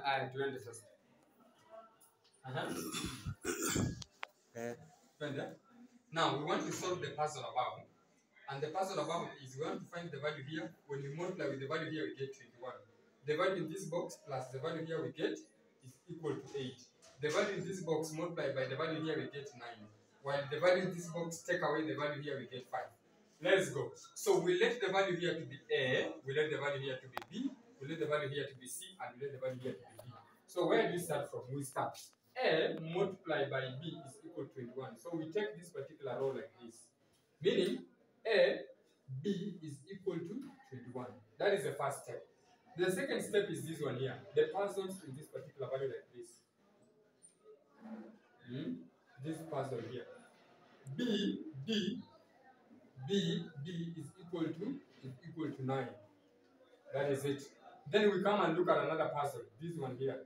Aya, tuende sasa. Aha. Eh, Twende. Now we want to solve the puzzle above. And the puzzle above is we want to find the value here. When we multiply with the value here, we get 21. The value in this box plus the value here we get is equal to 8. The value in this box multiplied by the value here, we get 9. While the value in this box take away the value here, we get 5. Let's go. So we let the value here to be A, we let the value here to be B, we let the value here to be C, and we let the value here to be D. So where do we start from? We start A multiplied by B is equal to 21. So we take this particular row like this. Meaning A, B is equal to 21. That is the first step. The second step is this one here. The puzzles in this particular value like this. Hmm? This puzzle here. B, B, is equal to is equal to 9. That is it. Then we come and look at another puzzle. This one here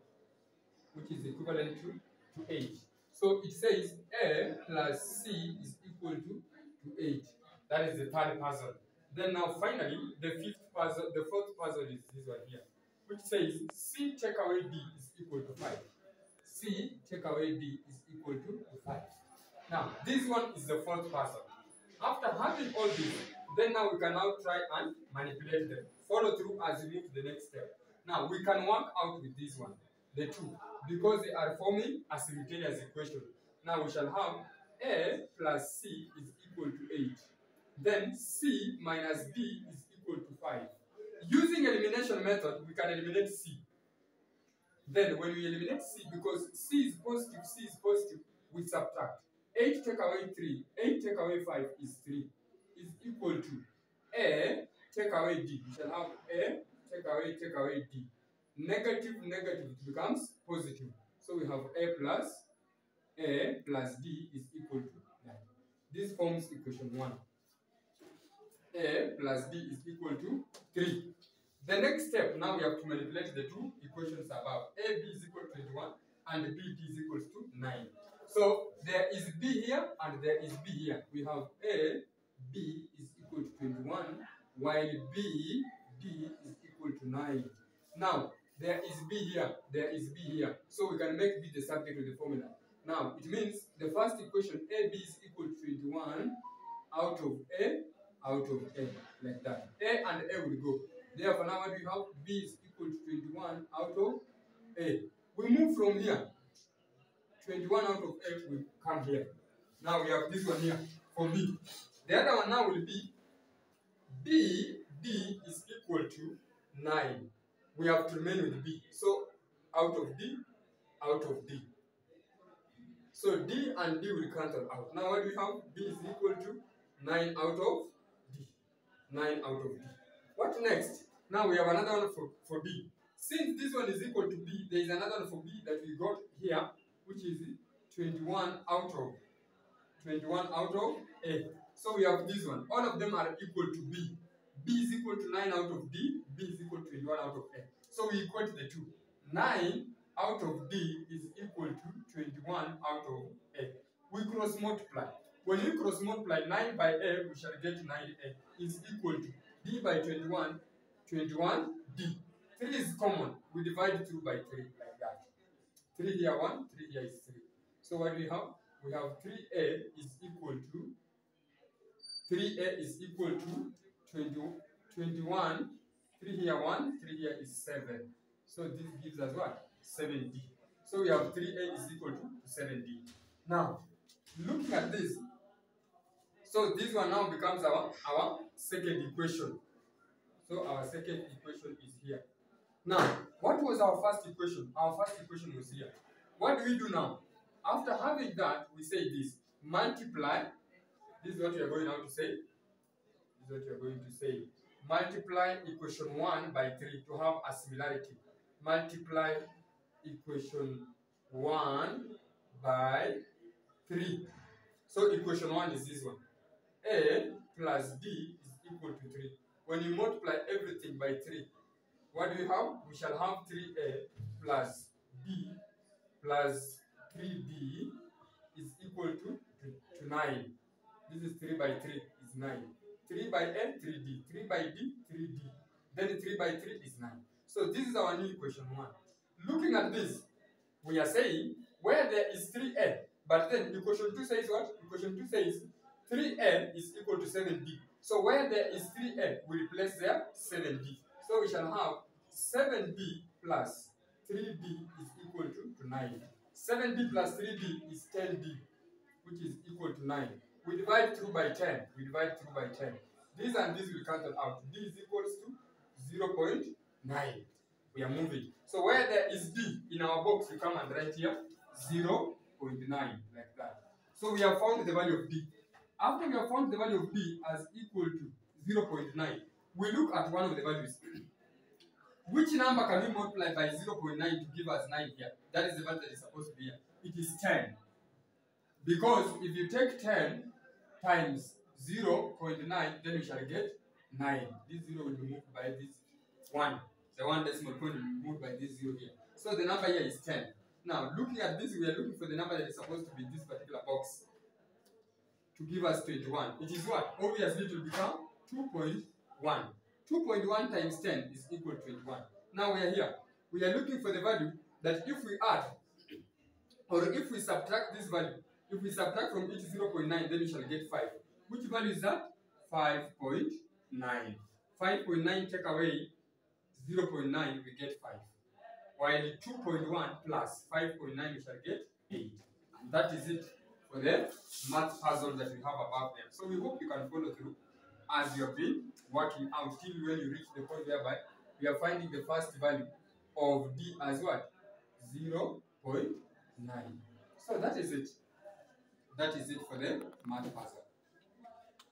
which is equivalent to, to 8. So it says A plus C is equal to, to 8. That is the third puzzle. Then now finally, the fifth puzzle, the fourth puzzle is this one here, which says C take away D is equal to 5. C take away D is equal to, to 5. Now, this one is the fourth puzzle. After having all this, then now we can now try and manipulate them. Follow through as you move to the next step. Now, we can work out with this one, the two, because they are forming a simultaneous equation. Now, we shall have A plus C is equal to 8. Then C minus D is equal to 5. Using elimination method, we can eliminate C. Then when we eliminate C, because C is positive, C is positive, we subtract. 8 take away 3, 8 take away 5 is 3, is equal to A take away D. We shall have A take away, take away D. Negative, negative, it becomes positive. So we have A plus A plus D is equal to 9. This forms equation 1. A plus D is equal to 3. The next step, now we have to manipulate the two equations above. AB is equal to 21 and BD is equal to 9. So there is B here and there is B here. We have A, B is equal to 21 while B, is equal to 9. Now, there is B here, there is B here. So we can make B the subject of the formula. Now, it means the first equation AB is equal to 21 out of A, out of A, like that. A and A will go. Therefore, now what we have? B is equal to 21 out of A. We move from here. 21 out of A will come here. Now we have this one here for B. The other one now will be B, D is equal to 9. We have to remain with B. So out of D, out of D. So D and D will cancel out. Now what do we have? B is equal to 9 out of D. 9 out of D. What next? Now we have another one for, for B. Since this one is equal to B, there is another one for B that we got here, which is 21 out of 21 out of A. So we have this one. All of them are equal to B. B is equal to 9 out of D. B is equal to 21 out of A. So we equate the two. 9 out of D is equal to 21 out of A. We cross multiply. When we cross multiply 9 by A, we shall get 9A is equal to D by 21, 21 D. 3 is common. We divide 2 by 3 like that. 3 here 1, 3 here is 3. So what do we have? We have 3A is equal to 3A is equal to 20, 21. 3 here 1, 3 here is 7. So this gives us what? 7D. So we have 3A is equal to 7D. Now, looking at this, so this one now becomes our, our second equation. So our second equation is here. Now, what was our first equation? Our first equation was here. What do we do now? After having that, we say this. Multiply. This is what you are going to say. This is what you are going to say. Multiply equation 1 by 3 to have a similarity. Multiply equation 1 by 3. So equation 1 is this one. A plus D is equal to 3. When you multiply everything by 3, what do we have? We shall have 3A plus B plus 3D is equal to, to, to 9. This is 3 by 3 is 9. 3 by A, 3D. 3 by D, 3D. Then 3 by 3 is 9. So this is our new equation 1. looking at this, we are saying where there is 3n, but then equation 2 says what? Equation 2 says 3n is equal to 7d. So where there is 3n, we replace there 7d. So we shall have 7d plus 3d is equal to, to 9. 7d plus 3d is 10d, which is equal to 9. We divide through by 10. We divide through by 10. These and these will cancel out. d is equals to 0 0.9. We are moving. So where there is d in our box, we come and write here 0 0.9, like that. So we have found the value of d. After we have found the value of d as equal to 0 0.9, we look at one of the values. Which number can we multiply by 0 0.9 to give us 9 here? That is the value that is supposed to be here. It is 10. Because if you take 10 times 0 0.9, then we shall get 9. This 0 will be moved by this 1. The one decimal point will be moved by this 0 here. So the number here is 10. Now, looking at this, we are looking for the number that is supposed to be in this particular box to give us 21. It is what? Obviously, it will become 2.1. 2.1 times 10 is equal to 21. Now we are here. We are looking for the value that if we add, or if we subtract this value, if we subtract from each 0.9, then we shall get 5. Which value is that? 5.9. 5.9 take away 0.9, we get 5. While 2.1 plus 5.9, we shall get 8. And that is it for the math puzzle that we have above them. So we hope you can follow through as you have been working out till when you reach the point whereby we are finding the first value of d as what? 0 0.9. So that is it. That is it for the math puzzle.